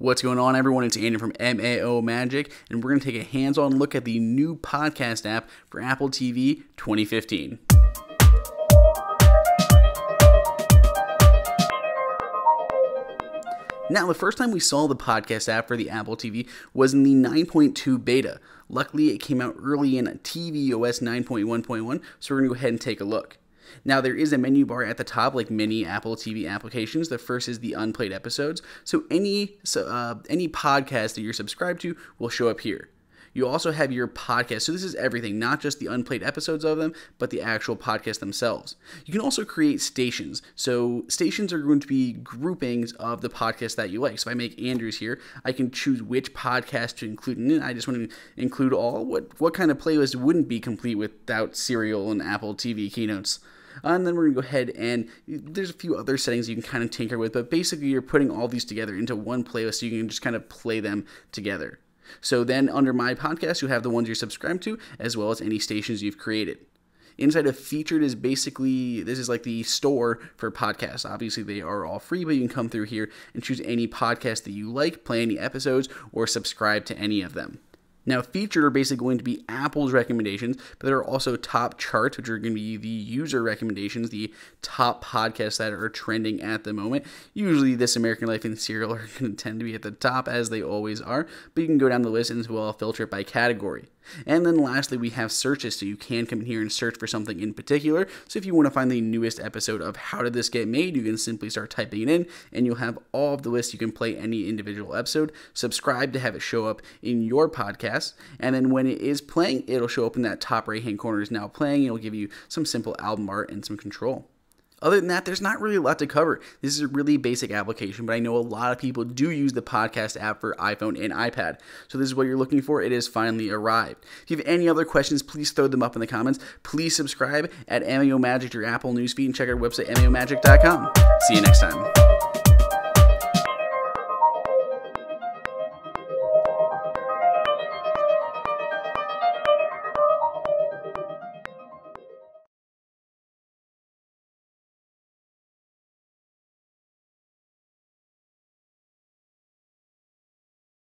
What's going on, everyone? It's Andy from MAO Magic, and we're going to take a hands on look at the new podcast app for Apple TV 2015. Now, the first time we saw the podcast app for the Apple TV was in the 9.2 beta. Luckily, it came out early in tvOS 9.1.1, so we're going to go ahead and take a look. Now, there is a menu bar at the top, like many Apple TV applications. The first is the unplayed episodes. So any so, uh, any podcast that you're subscribed to will show up here. You also have your podcast. So this is everything, not just the unplayed episodes of them, but the actual podcast themselves. You can also create stations. So stations are going to be groupings of the podcast that you like. So if I make Andrews here, I can choose which podcast to include in it. I just want to include all. What what kind of playlist wouldn't be complete without Serial and Apple TV keynotes? And then we're going to go ahead and there's a few other settings you can kind of tinker with, but basically you're putting all these together into one playlist so you can just kind of play them together. So then under my podcast, you have the ones you're subscribed to, as well as any stations you've created. Inside of featured is basically this is like the store for podcasts. Obviously, they are all free, but you can come through here and choose any podcast that you like, play any episodes, or subscribe to any of them. Now, featured are basically going to be Apple's recommendations, but there are also top charts, which are going to be the user recommendations, the top podcasts that are trending at the moment. Usually, This American Life and Serial are going to tend to be at the top, as they always are, but you can go down the list and as well filter it by category. And then lastly, we have searches, so you can come in here and search for something in particular. So if you want to find the newest episode of How Did This Get Made, you can simply start typing it in, and you'll have all of the lists. You can play any individual episode, subscribe to have it show up in your podcast, and then when it is playing, it'll show up in that top right hand corner is now playing. It'll give you some simple album art and some control. Other than that, there's not really a lot to cover. This is a really basic application, but I know a lot of people do use the podcast app for iPhone and iPad. So this is what you're looking for. It has finally arrived. If you have any other questions, please throw them up in the comments. Please subscribe at MAO Magic, your Apple newsfeed, and check our website, maomagic.com. See you next time.